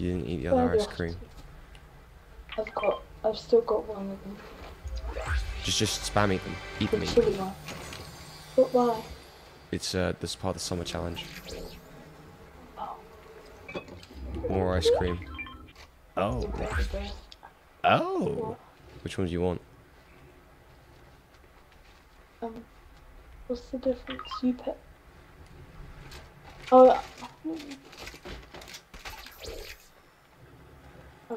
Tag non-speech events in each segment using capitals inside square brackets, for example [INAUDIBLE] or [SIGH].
You didn't eat the other ice cream. I've got. I've still got one of them. Just just spam eat them. Eat them. Eat. chili one. But why? It's uh this part of the summer challenge. Oh. More ice cream. Oh. Oh. Which one do you want? Um, what's the difference? You pick. Oh.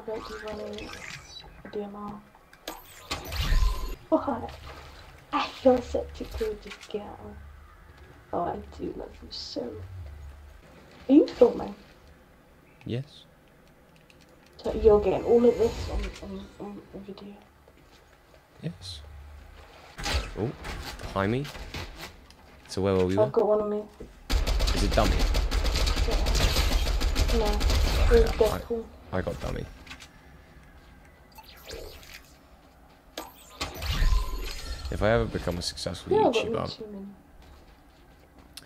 Do you want a DMR? What? I feel such a gorgeous girl. Oh, I do love you so. Are you filming? Yes. So you're getting all of this on, on, on the video. Yes. Oh, behind me. So where were we? I've got one on me. Is it dummy? Yeah. No, I- Deadpool. I got dummy. If I ever become a successful YouTuber.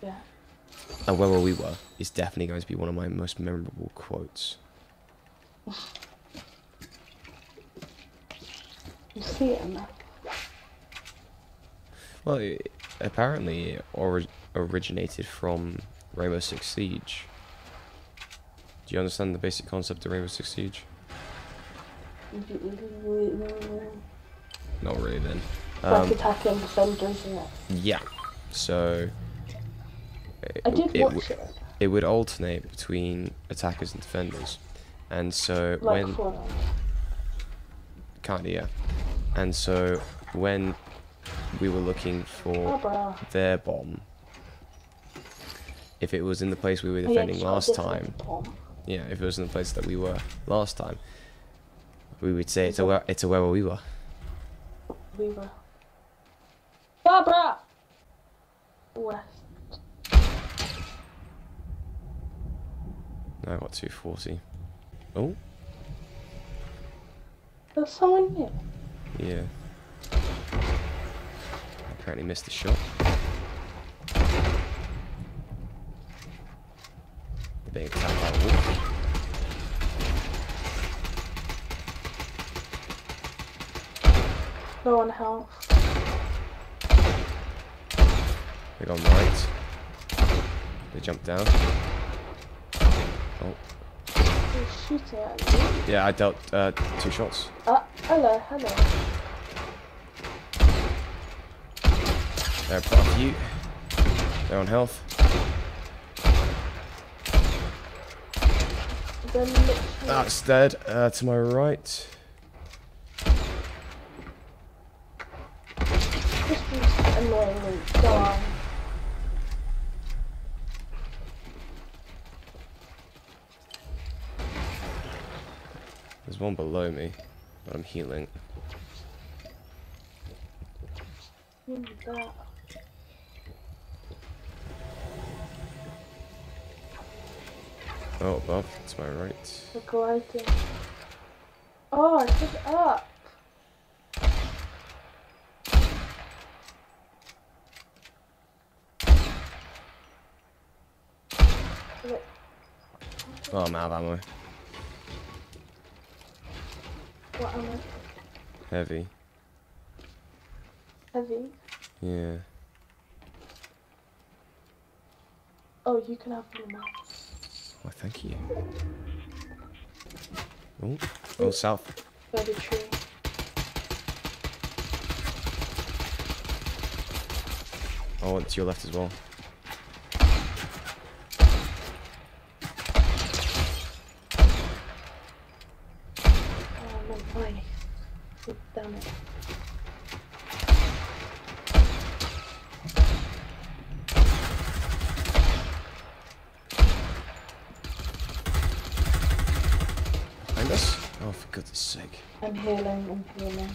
Yeah. uh, where were we were is definitely going to be one of my most memorable quotes. You see it there. Well, it, apparently it ori- originated from Rainbow Six Siege. Do you understand the basic concept of Rainbow Six Siege? Mm-hmm, mm-hmm, mm-hmm, Not really then. Like Um, attacking defenders, isn't yeah. So. It, I did it watch it. it would alternate between attackers and defenders. And so Like when Fortnite. kinda yeah. And so when we were looking Oh, for bro. their bomb, if it was in the place we were Oh, defending it's got a last time, yeah, if it was in the place that we were last time, we would say it's a where it's a where we were. We were. Barbara! West. I got 240. Oh, There's someone here. yeah. Apparently missed the shot. Being attacked by a wolf. No one health. They gone right. They jumped down. Oh, He's shooting at me. yeah, I dealt uh, two shots. Ah, hello, hello. They're above you. They're on health. That's dead. Uh, to my right. This is annoyingly die. There's one below me, but I'm healing. Oh, above. To my right. Oh, I took it up. Oh, I'm out of ammo. What am I? Heavy. Heavy. Yeah. Oh, you can have now. Why, thank you. Oh, oh, south. By the tree. Oh, it's your left as well. Oh, no, nice. God Damn it. Behind us? Oh, for goodness sake. I'm healing, I'm healing.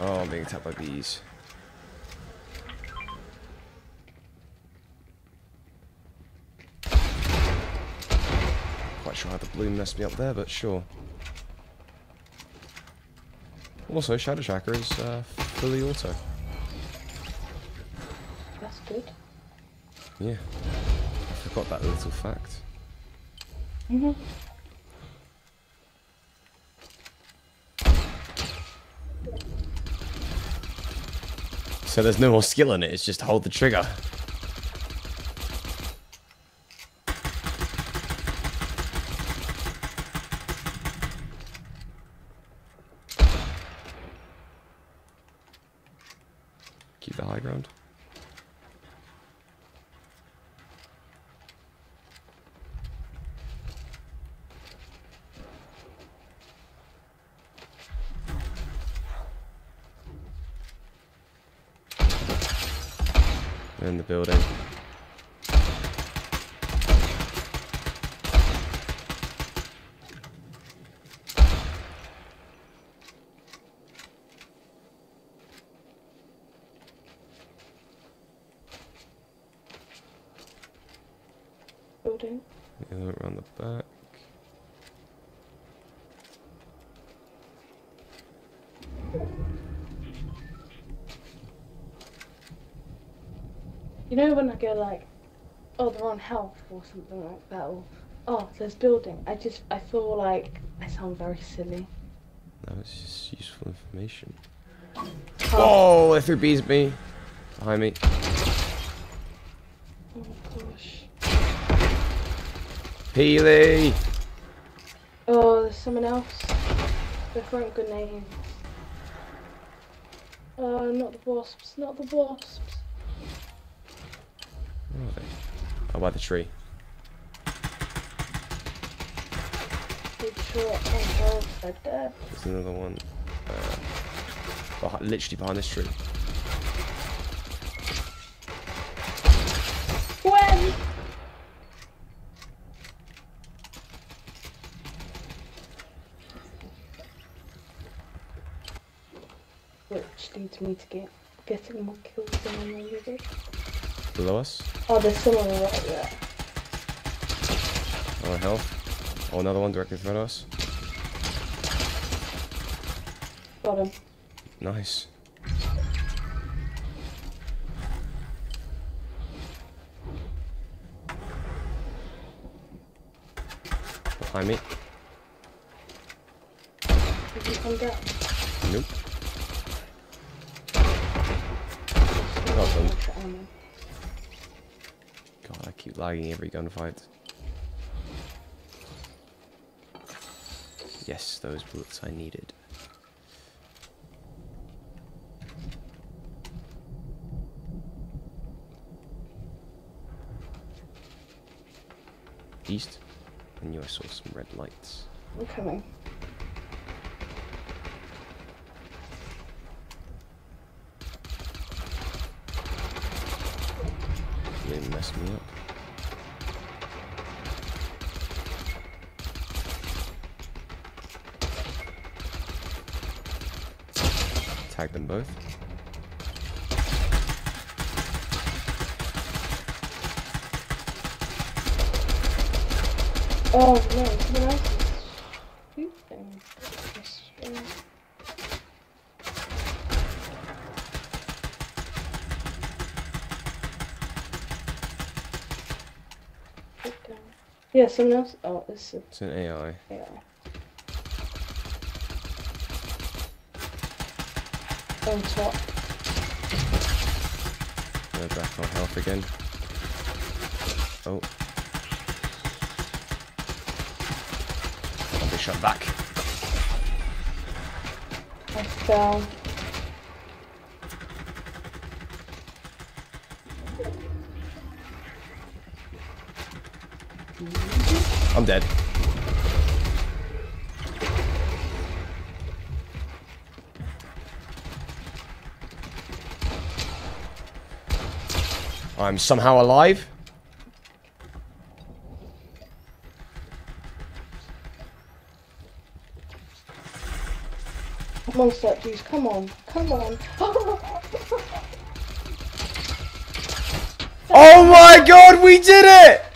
Oh, I'm being attacked by bees. Quite sure how the bloom messed me up there, but sure. Also, Shadow Tracker is uh, fully auto. That's good. Yeah. Forgot that little fact. Mm-hmm. So there's no more skill in it, it's just hold the trigger. Keep the high ground. In the building. Building. Yeah, around the back. Know when I go like, oh, they're on health or something like that, or oh, there's building. I just I feel like I sound very silly. That was just useful information. Oh, Oh, they threw bees me. Behind me. oh gosh. Peely! Oh, there's someone else. They're throwing grenades. Oh, not the wasps, not the wasps. Where are they? Oh, by the tree. There's another one. Uh, behi- literally behind this tree. When? Which leads me to get getting more kills than I normally do. Below us. Oh, there's someone right there. Oh, health. Oh, another one directly in front of us. Got him. Nice. Behind me. Did you come down? Nope. Well done. Much ammo. God, I keep lagging every gunfight. Yes, those bullets I needed. East. I knew I saw some red lights. I'm coming. They messed me up. Tag them both. Oh no, someone else is shooting. Yes. Yeah, someone else. Oh, it's a It's an AI. yeah. On top. Go back on health again. Oh. I'll be shot back. I fell. I'm dead. I'm somehow alive. Come on, statues, come on, come on. [LAUGHS] Oh my god, we did it!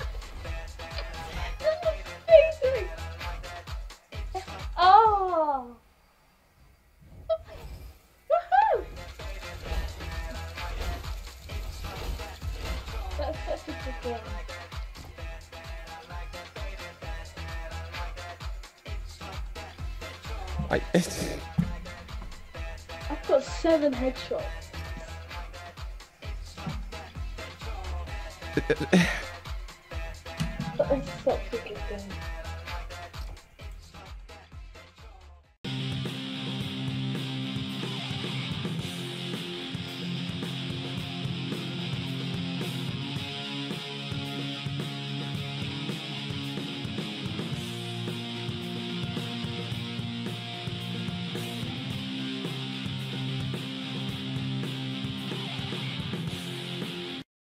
Woohoo! That's such a a good game. I. I've got seven headshots. That is such a good game.